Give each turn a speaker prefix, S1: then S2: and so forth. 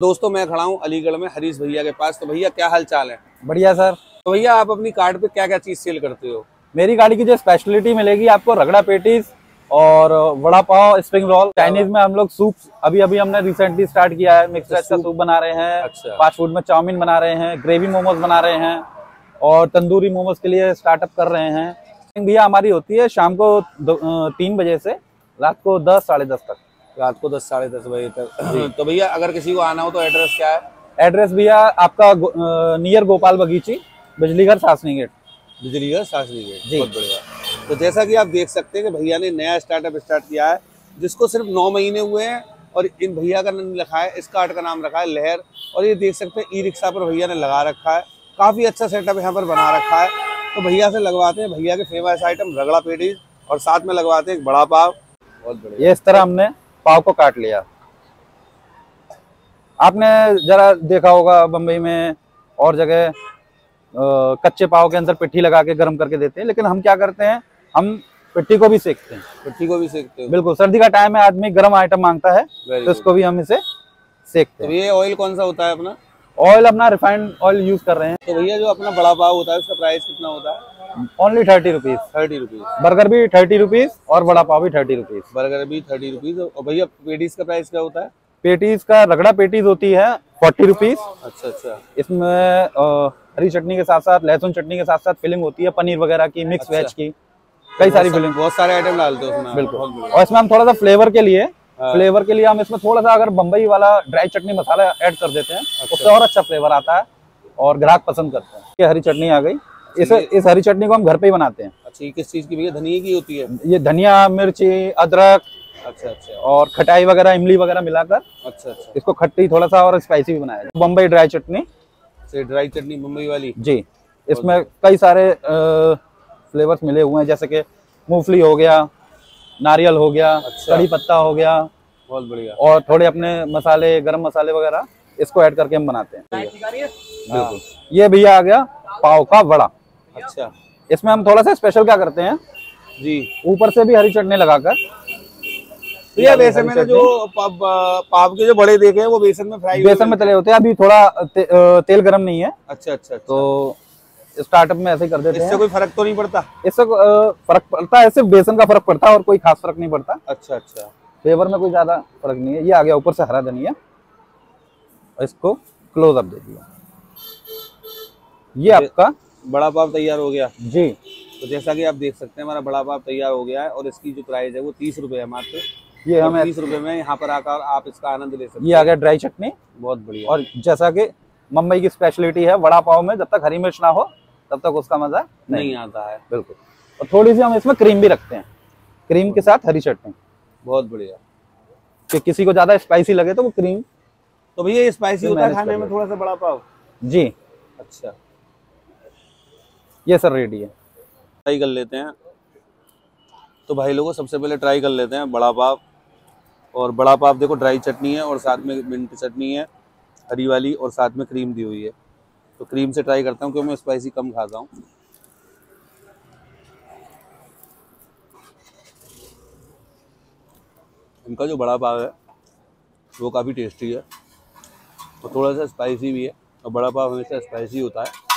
S1: दोस्तों मैं खड़ा हूँ अलीगढ़ में हरीश भैया के पास। तो भैया क्या हाल चाल है?
S2: बढ़िया सर।
S1: तो भैया आप अपनी कार्ड पे क्या क्या चीज़ सेल करते हो?
S2: मेरी गाड़ी की जो स्पेशलिटी मिलेगी आपको रगड़ा पेटीज और vada pav spring roll Chinese में हम लोग सूप अभी अभी हमने रिसेंटली स्टार्ट किया है। मिक्स वेज का
S1: सूप।
S2: सूप बना रहे हैं।
S1: अच्छा।
S2: फास्ट फ़ूड में चाउमीन बना रहे हैं ग्रेवी मोमोज बना रहे हैं और तंदूरी मोमोज के लिए स्टार्टअप कर रहे हैं। भैया हमारी होती है शाम को तीन बजे से रात को दस साढ़े दस तक।
S1: रात को दस साढ़े दस बजे तक। तो भैया अगर किसी को आना हो तो एड्रेस क्या है?
S2: एड्रेस भैया आपका गो- नियर गोपाल बगीची बिजली घर सासनी गेट।
S1: बिजली का शास्त्री गेट।
S2: जी।
S1: बहुत बढ़िया। तो जैसा कि आप देख सकते हैं कि भैया ने नया स्टार्टअप स्टार्ट किया है जिसको सिर्फ़ नौ महीने हुए हैं और इन भैया का नाम लिखा है इस कार्ड का नाम रखा है लहर। और ये देख सकते हैं ई रिक्शा पर भैया ने लगा रखा है। काफ़ी अच्छा सेटअप यहाँ पर बना रखा है। तो भैया से लगवाते हैं भैया के फ़ेमस आइटम रगड़ा पेटीज और साथ में लगवाते हैं एक बड़ा पाव। बहुत बढ़िया।
S2: इस तरह हमने पाव को काट लिया। आपने जरा देखा होगा बम्बई में और जगह कच्चे पाव के अंदर पिट्ठी लगा के गर्म करके देते हैं लेकिन हम क्या करते हैं हम पिट्ठी को भी सेकते हैं।
S1: पिट्ठी को भी सेकते हो।
S2: बिल्कुल सर्दी का टाइम है आदमी गर्म आइटम माँगता है तो इसको भी हम इसे सेकते हैं
S1: तो
S2: हैं।
S1: ये ऑयल कौन सा होता है अपना?
S2: ऑयल अपना रिफाइंड ऑयल यूज़ कर रहे हैं।
S1: तो भैया जो अपना बड़ा पाव होता है उसका प्राइस कितना होता है?
S2: Only thirty rupees
S1: thirty rupees
S2: burger भी थर्टी रुपीज़ और बड़ा vada pav thirty rupees
S1: burger भी थर्टी रुपीज़ और भैया पेटीज का प्राइस क्या होता है?
S2: पेटीज का रगड़ा पेटीज होती है फोर्टी रुपीज़
S1: अच्छा अच्छा।
S2: इसमें हरी चटनी के साथ साथ लहसुन चटनी के साथ साथ फिलिंग होती है पनीर वगैरह की मिक्स
S1: अच्छा।
S2: वेज की। कई सारी फिलिंग
S1: बहुत सारे आइटम डालते हो उसमें
S2: बिल्कुल। और इसमें हम थोड़ा सा फ्लेवर के लिए
S1: हाँ।
S2: फ्लेवर के लिए हम इसमें थोड़ा सा अगर बम्बई वाला ड्राई चटनी मसाला ऐड कर देते हैं उससे और अच्छा फ्लेवर आता है और ग्राहक पसंद करते हैं हरी चटनी आ गई। इस इस हरी चटनी को हम घर पे ही बनाते हैं।
S1: अच्छा ये किस चीज़ की? भैया धनिया की होती है?
S2: ये धनिया मिर्ची अदरक
S1: अच्छा अच्छा।
S2: और खटाई वगैरह इमली वगैरह मिलाकर
S1: अच्छा अच्छा।
S2: इसको खट्टी थोड़ा सा और स्पाइसी भी बनाया जाए। बम्बई ड्राई चटनी।
S1: ड्राई चटनी मुंबई वाली?
S2: जी। इसमें कई सारे फ्लेवर्स मिले हुए हैं जैसे कि मूंगफली हो गया नारियल हो गया
S1: अच्छा।
S2: कड़ी पत्ता हो गया
S1: बहुत बढ़िया।
S2: और थोड़े अपने मसाले गरम मसाले वगैरह इसको ऐड करके हम बनाते हैं।
S1: हाँ,
S2: ये भैया आ गया पाव का वड़ा।
S1: अच्छा।
S2: इसमें हम थोड़ा सा स्पेशल क्या करते हैं?
S1: जी।
S2: ऊपर से भी हरी चटनी लगाकर।
S1: तो ये वैसे मैंने जो पाव पाव के जो बड़े देखे हैं वो बेसन में फ्राई
S2: बेसन में तले होते हैं। अभी थोड़ा ते, तेल गरम नहीं है।
S1: अच्छा अच्छा अच्छा।
S2: तो स्टार्टअप में ऐसे ही कर देते
S1: इससे
S2: हैं।
S1: कोई फ़र्क तो नहीं पड़ता?
S2: इससे फ़र्क पड़ता है। सिर्फ़ बेसन का फ़र्क पड़ता है और कोई खास फ़र्क नहीं पड़ता।
S1: अच्छा अच्छा।
S2: फ्लेवर में कोई ज़्यादा फ़र्क नहीं है। ये आ गया ऊपर से हरा धनिया। इसको क्लोज अप दे दिया। ये आपका
S1: बड़ा पाव तैयार हो गया।
S2: जी।
S1: तो जैसा कि आप देख सकते हैं हमारा बड़ा पाव तैयार हो गया है और इसकी जो प्राइस है वो तीस रुपए है मात्र।
S2: ये हमें
S1: तीस रुपए में यहाँ पर आकर आप इसका आनंद ले सकते
S2: ये आ गया ड्राई चटनी।
S1: बहुत बढ़िया।
S2: और जैसा कि मुंबई की स्पेशलिटी है वड़ा पाव में जब तक हरी मिर्च ना हो तब तक उसका मज़ा नहीं
S1: नहीं आता है।
S2: बिल्कुल। और थोड़ी सी हम इसमें क्रीम भी रखते हैं। क्रीम के साथ हरी चटनी।
S1: बहुत बढ़िया।
S2: कि किसी को ज़्यादा स्पाइसी लगे तो वो क्रीम
S1: तो भैया स्पाइसी
S2: तो
S1: होता है खाने में थोड़ा सा बड़ा पाव?
S2: जी।
S1: अच्छा।
S2: ये सर रेडी है।
S1: ट्राई कर लेते हैं। तो भाई लोगों, सबसे पहले ट्राई कर लेते हैं बड़ा पाव। और बड़ा पाव देखो ड्राई चटनी है और साथ में मिंट चटनी है, हरी वाली और साथ में क्रीम दी हुई है। तो क्रीम से ट्राई करता हूँ क्योंकि मैं स्पाइसी कम खाता हूँ इनका जो बड़ा पाव है, वो काफ़ी टेस्टी है। और थोड़ा सा स्पाइसी भी है। और बड़ा पाव हमेशा स्पाइसी होता है।